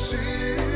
nascer.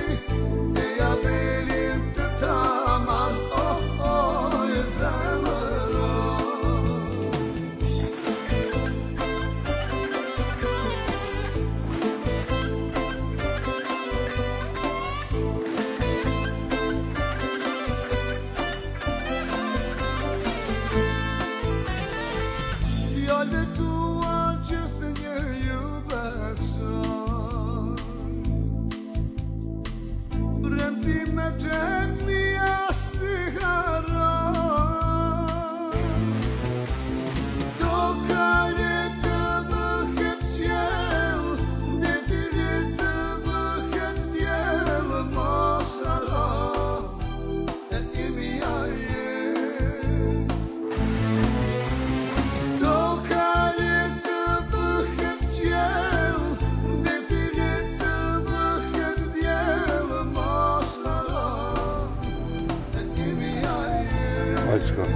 Hadi çıkalım.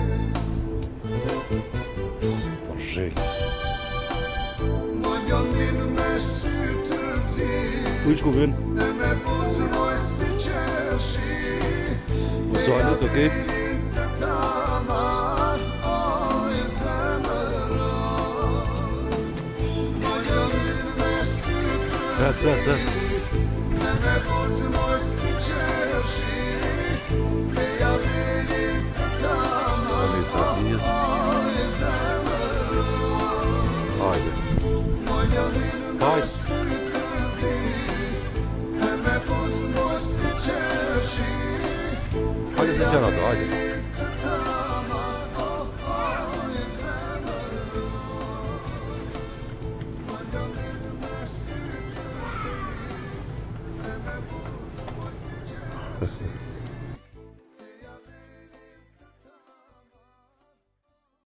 Başlayın. Ruhig probieren. Und so alles okay? Ja, ja, ja. Nice. Hadi dışarı hadi hadi.